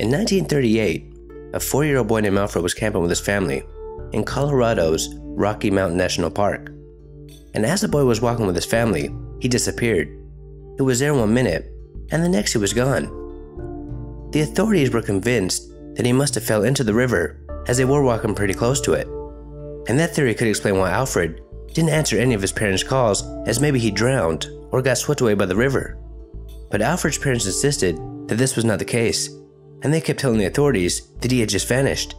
In 1938, a four year old boy named Alfred was camping with his family in Colorado's Rocky Mountain National Park. And as the boy was walking with his family, he disappeared. He was there one minute, and the next he was gone. The authorities were convinced that he must have fell into the river as they were walking pretty close to it. And that theory could explain why Alfred didn't answer any of his parents' calls as maybe he drowned or got swept away by the river. But Alfred's parents insisted that this was not the case, and they kept telling the authorities that he had just vanished.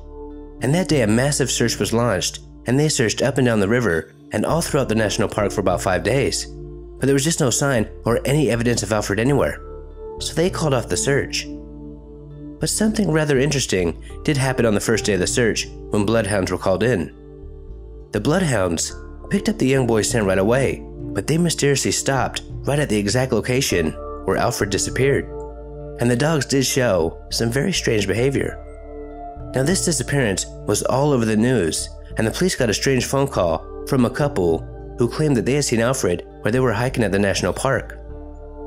And that day, a massive search was launched, and they searched up and down the river and all throughout the national park for about five days. But there was just no sign or any evidence of Alfred anywhere, so they called off the search. But something rather interesting did happen on the first day of the search when bloodhounds were called in. The bloodhounds picked up the young boy's scent right away, but they mysteriously stopped right at the exact location where Alfred disappeared. And the dogs did show some very strange behavior. Now, this disappearance was all over the news, and the police got a strange phone call from a couple who claimed that they had seen Alfred where they were hiking at the national park.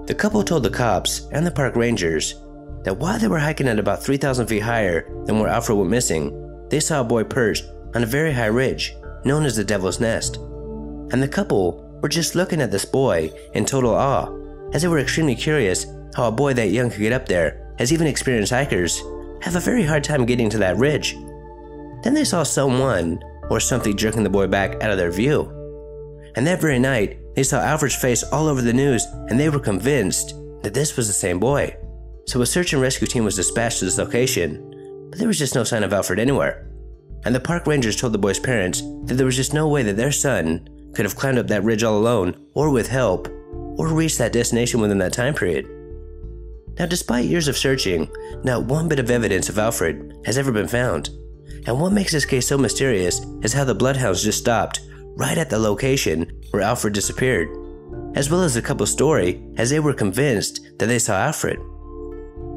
The couple told the cops and the park rangers that while they were hiking at about 3,000 feet higher than where Alfred went missing, they saw a boy perched on a very high ridge known as the Devil's Nest. And the couple were just looking at this boy in total awe, as they were extremely curious how a boy that young could get up there, as even experienced hikers have a very hard time getting to that ridge. Then they saw someone or something jerking the boy back out of their view. And that very night, they saw Alfred's face all over the news and they were convinced that this was the same boy. So a search and rescue team was dispatched to this location, but there was just no sign of Alfred anywhere. And the park rangers told the boy's parents that there was just no way that their son could have climbed up that ridge all alone, or with help, or reached that destination within that time period. Now, despite years of searching, not one bit of evidence of Alfred has ever been found. And what makes this case so mysterious is how the bloodhounds just stopped right at the location where Alfred disappeared, as well as the couple's story as they were convinced that they saw Alfred.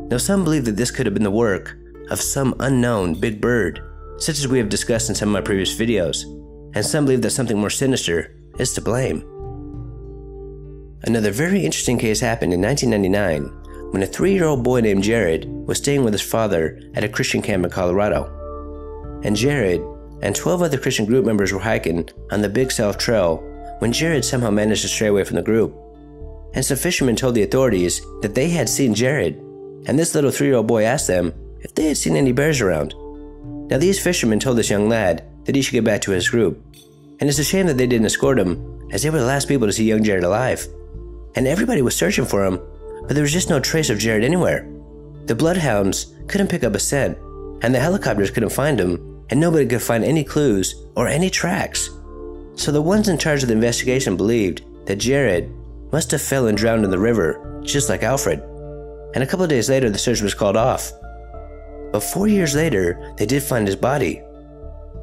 Now, some believe that this could have been the work of some unknown big bird, such as we have discussed in some of my previous videos, and some believe that something more sinister is to blame. Another very interesting case happened in 1999 when a three year old boy named Jared was staying with his father at a Christian camp in Colorado. And Jared and 12 other Christian group members were hiking on the Big South Trail when Jared somehow managed to stray away from the group. And some fishermen told the authorities that they had seen Jared, and this little three year old boy asked them if they had seen any bears around. Now, these fishermen told this young lad that he should get back to his group, and it's a shame that they didn't escort him, as they were the last people to see young Jared alive. And everybody was searching for him, but there was just no trace of Jared anywhere. The bloodhounds couldn't pick up a scent, and the helicopters couldn't find him, and nobody could find any clues or any tracks. So the ones in charge of the investigation believed that Jared must have fell and drowned in the river, just like Alfred. And a couple of days later, the search was called off. But four years later, they did find his body.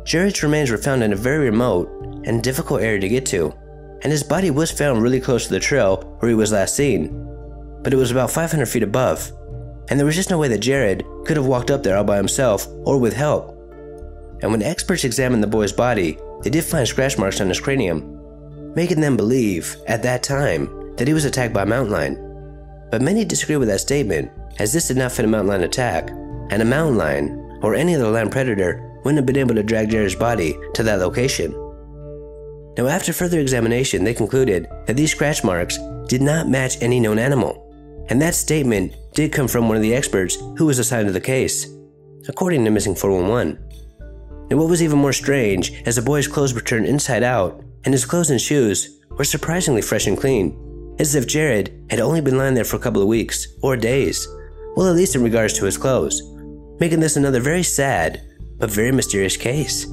Jared's remains were found in a very remote and difficult area to get to, and his body was found really close to the trail where he was last seen. But it was about 500 feet above, and there was just no way that Jared could have walked up there all by himself or with help. And when experts examined the boy's body, they did find scratch marks on his cranium, making them believe, at that time, that he was attacked by a mountain lion. But many disagree with that statement, as this did not fit a mountain lion attack, and a mountain lion, or any other land predator, wouldn't have been able to drag Jared's body to that location. Now, after further examination, they concluded that these scratch marks did not match any known animal, and that statement did come from one of the experts who was assigned to the case, according to Missing 411. And what was even more strange, as the boy's clothes were turned inside out, and his clothes and shoes were surprisingly fresh and clean, as if Jared had only been lying there for a couple of weeks or days, well, at least in regards to his clothes, making this another very sad but very mysterious case.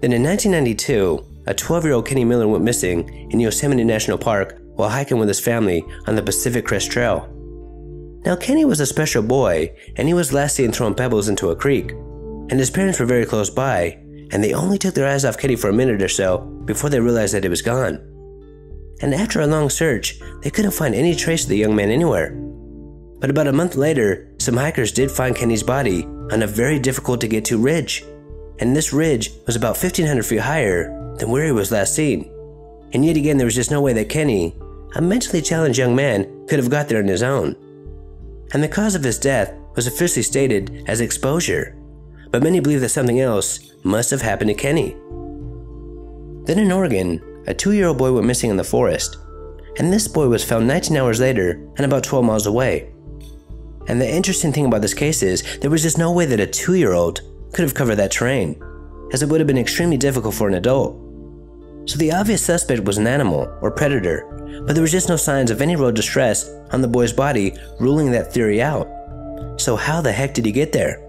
Then in 1992, a 12 year old Kenny Miller went missing in Yosemite National Park while hiking with his family on the Pacific Crest Trail. Now, Kenny was a special boy, and he was last seen throwing pebbles into a creek, and his parents were very close by, and they only took their eyes off Kenny for a minute or so before they realized that he was gone. And after a long search, they couldn't find any trace of the young man anywhere. But about a month later, some hikers did find Kenny's body on a very difficult to get to ridge. And this ridge was about 1500 feet higher than where he was last seen. And yet again, there was just no way that Kenny, a mentally challenged young man, could have got there on his own. And the cause of his death was officially stated as exposure, but many believe that something else must have happened to Kenny. Then in Oregon, a two year old boy went missing in the forest, and this boy was found 19 hours later and about 12 miles away. And the interesting thing about this case is there was just no way that a two year old could have covered that terrain, as it would have been extremely difficult for an adult. So the obvious suspect was an animal or predator, but there was just no signs of any road distress on the boy's body, ruling that theory out. So how the heck did he get there?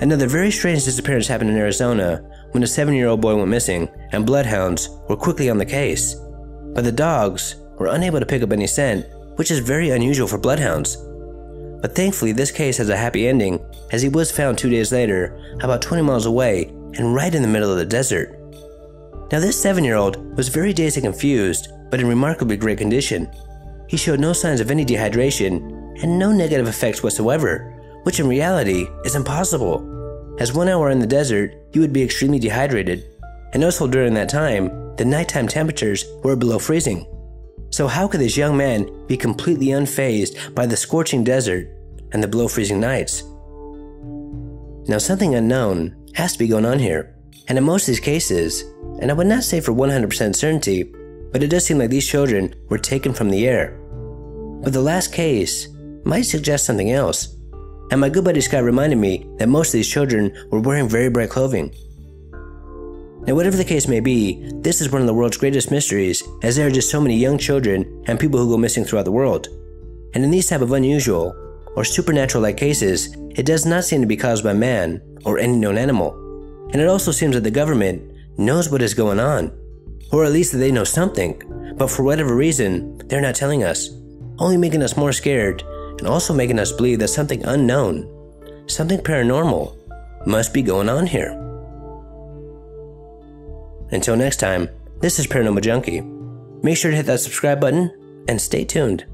Another very strange disappearance happened in Arizona when a seven year old boy went missing, and bloodhounds were quickly on the case. But the dogs were unable to pick up any scent, which is very unusual for bloodhounds. But thankfully, this case has a happy ending, as he was found two days later, about 20 miles away and right in the middle of the desert. Now, this seven year old was very dazed and confused, but in remarkably great condition. He showed no signs of any dehydration and no negative effects whatsoever, which in reality is impossible as one hour in the desert, you would be extremely dehydrated, and also during that time, the nighttime temperatures were below freezing. So, how could this young man be completely unfazed by the scorching desert and the below freezing nights? Now, something unknown has to be going on here, and in most of these cases, and I would not say for 100% certainty, but it does seem like these children were taken from the air. But the last case might suggest something else and my good buddy Scott reminded me that most of these children were wearing very bright clothing. Now, whatever the case may be, this is one of the world's greatest mysteries, as there are just so many young children and people who go missing throughout the world. And in these type of unusual or supernatural-like cases, it does not seem to be caused by man or any known animal. And it also seems that the government knows what is going on, or at least that they know something, but for whatever reason, they're not telling us, only making us more scared and also making us believe that something unknown, something paranormal, must be going on here. Until next time, this is Paranormal Junkie. Make sure to hit that subscribe button and stay tuned.